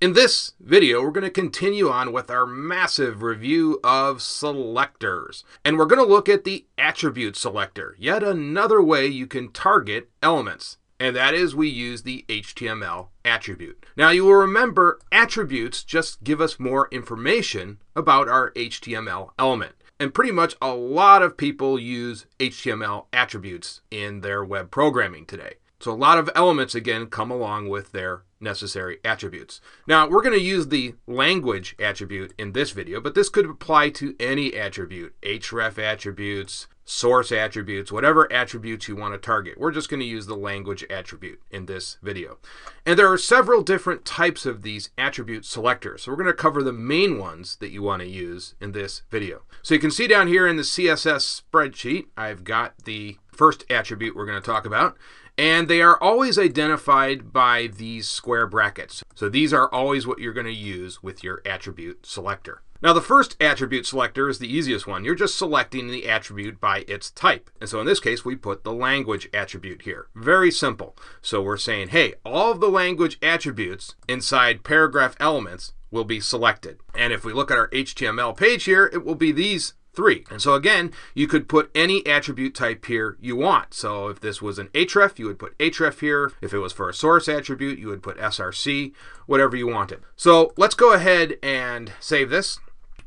In this video, we're going to continue on with our massive review of selectors. And we're going to look at the attribute selector, yet another way you can target elements. And that is we use the HTML attribute. Now you will remember attributes just give us more information about our HTML element. And pretty much a lot of people use HTML attributes in their web programming today. So a lot of elements, again, come along with their necessary attributes. Now, we're going to use the language attribute in this video, but this could apply to any attribute, href attributes, source attributes, whatever attributes you want to target. We're just going to use the language attribute in this video. And there are several different types of these attribute selectors. So we're going to cover the main ones that you want to use in this video. So you can see down here in the CSS spreadsheet, I've got the first attribute we're going to talk about. And they are always identified by these square brackets. So these are always what you're going to use with your attribute selector. Now the first attribute selector is the easiest one. You're just selecting the attribute by its type. And so in this case, we put the language attribute here. Very simple. So we're saying, hey, all of the language attributes inside paragraph elements will be selected. And if we look at our HTML page here, it will be these three. And so again, you could put any attribute type here you want. So if this was an href, you would put href here. If it was for a source attribute, you would put src, whatever you wanted. So let's go ahead and save this.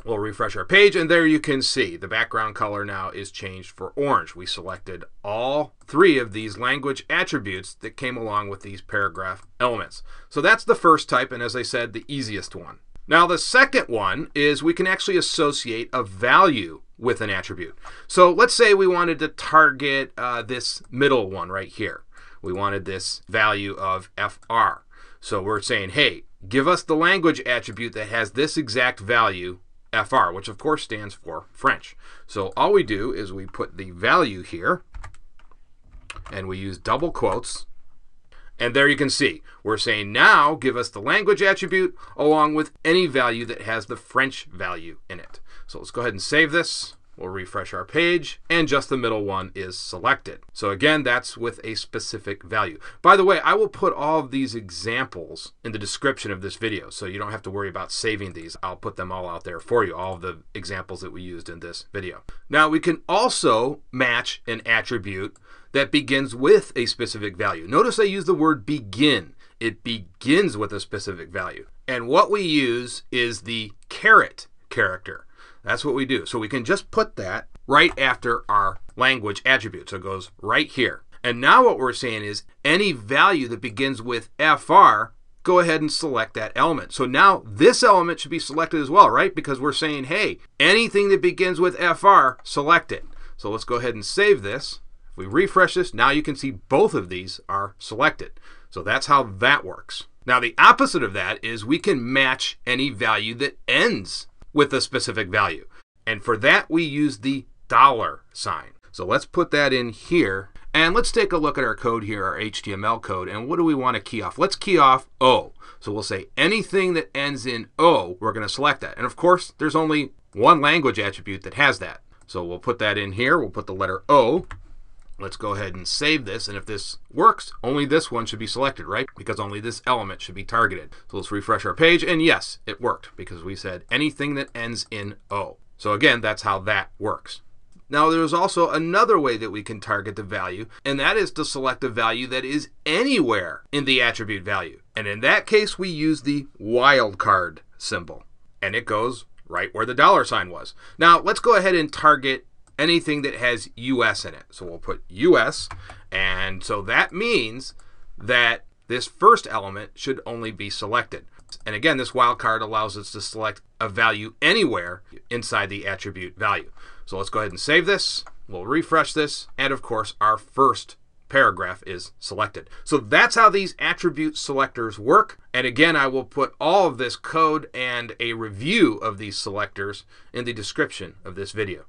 We'll refresh our page and there you can see the background color now is changed for orange. We selected all three of these language attributes that came along with these paragraph elements. So that's the first type and as I said, the easiest one. Now, the second one is we can actually associate a value with an attribute. So let's say we wanted to target uh, this middle one right here. We wanted this value of FR. So we're saying, hey, give us the language attribute that has this exact value, FR, which of course stands for French. So all we do is we put the value here, and we use double quotes, and there you can see, we're saying now give us the language attribute along with any value that has the French value in it. So let's go ahead and save this. We'll refresh our page, and just the middle one is selected. So again, that's with a specific value. By the way, I will put all of these examples in the description of this video, so you don't have to worry about saving these. I'll put them all out there for you, all of the examples that we used in this video. Now, we can also match an attribute that begins with a specific value. Notice I use the word begin. It begins with a specific value. And what we use is the caret character. That's what we do. So we can just put that right after our language attribute. So it goes right here. And now what we're saying is any value that begins with FR, go ahead and select that element. So now this element should be selected as well, right? Because we're saying, hey, anything that begins with FR, select it. So let's go ahead and save this. If we refresh this, now you can see both of these are selected. So that's how that works. Now the opposite of that is we can match any value that ends with a specific value. And for that we use the dollar sign. So let's put that in here. And let's take a look at our code here, our HTML code. And what do we want to key off? Let's key off O. So we'll say anything that ends in O, we're going to select that. And of course, there's only one language attribute that has that. So we'll put that in here. We'll put the letter O. Let's go ahead and save this. And if this works, only this one should be selected, right? Because only this element should be targeted. So let's refresh our page. And yes, it worked because we said anything that ends in O. So again, that's how that works. Now, there's also another way that we can target the value, and that is to select a value that is anywhere in the attribute value. And in that case, we use the wildcard symbol, and it goes right where the dollar sign was. Now, let's go ahead and target anything that has US in it. So we'll put US, and so that means that this first element should only be selected. And again, this wildcard allows us to select a value anywhere inside the attribute value. So let's go ahead and save this. We'll refresh this. And of course, our first paragraph is selected. So that's how these attribute selectors work. And again, I will put all of this code and a review of these selectors in the description of this video.